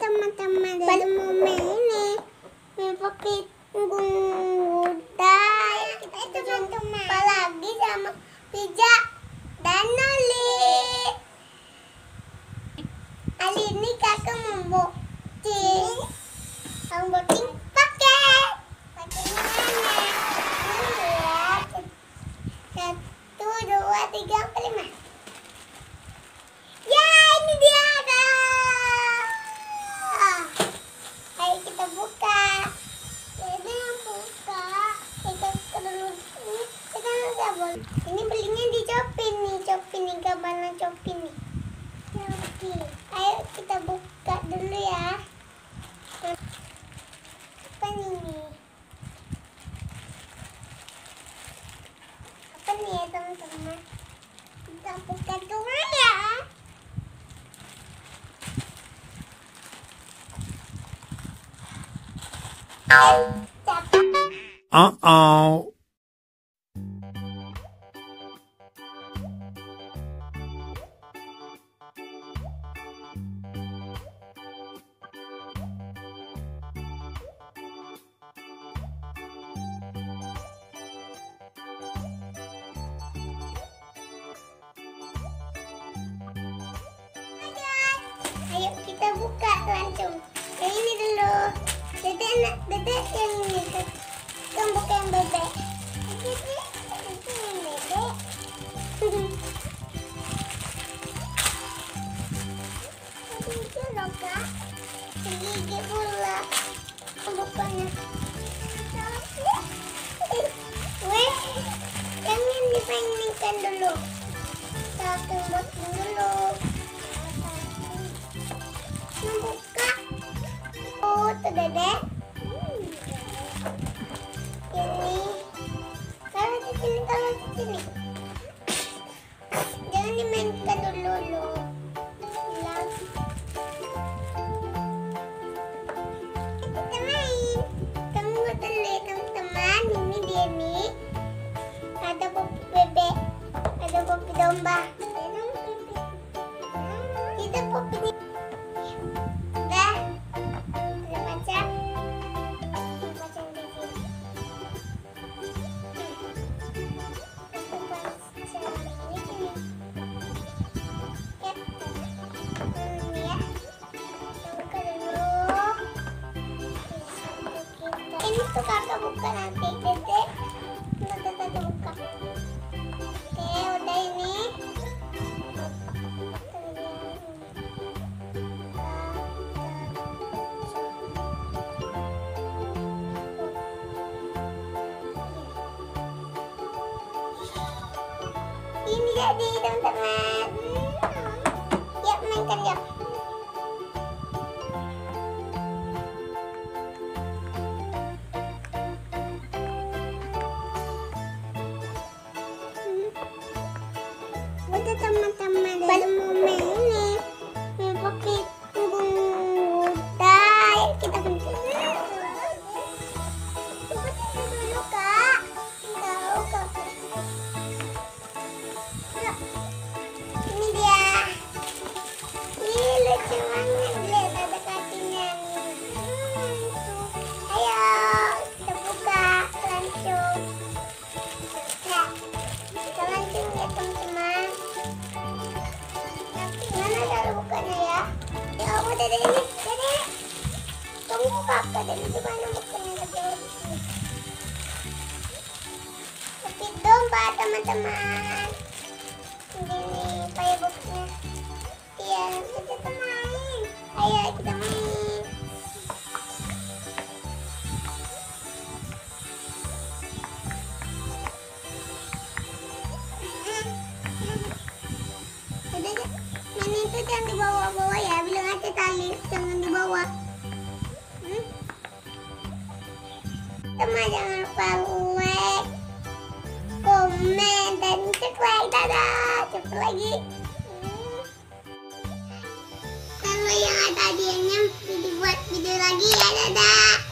teman-teman main nih main pakai kuda kita teman-teman. apa lagi sama pijak dan Noli kali ini kakak mau booking mau booking pakai pakai mana lihat satu dua tiga empat lima Ya, ini dia, Kak. Ayo kita buka. Jadi yang buka. Kita buka dulu. Ini kita nggak boleh. Ini belinya di Shopee nih, Shopee nih, Gabbana Shopee nih. Shopee. Ayo kita buka dulu ya. Apa nih? Apa nih ya, teman-teman? Kita buka dulu ya. Uh langsung. Yang ini dulu. Dede enak, dede yang ini. Buka yang bebek. Dede, yang bebek. Gigi loh kak. Gigi pula. Bukanya. Weh, jangan dipainkan dulu. Kita buat dulu oh tuh dedek ini. Taruh di sini taruh di sini. Jangan dimainkan dulu loh teman-teman. Ini dia nih ada bebek. Ada popi domba tuh kakak buka nanti, dedek. Nanti tante buka. Oke, udah ini. Ini jadi teman-teman. Yuk mainkan yuk. Dede ini, dede. Tunggu dede teman-teman. Ini buknya. Iya, kita main. Ayo kita main. Dibawa. Hmm? Teman jangan lupa like, komen, dan subscribe. Dadah. Cepet lagi. Hmm. Kalau yang ada hadiahnya dibuat video lagi ya. Dadah.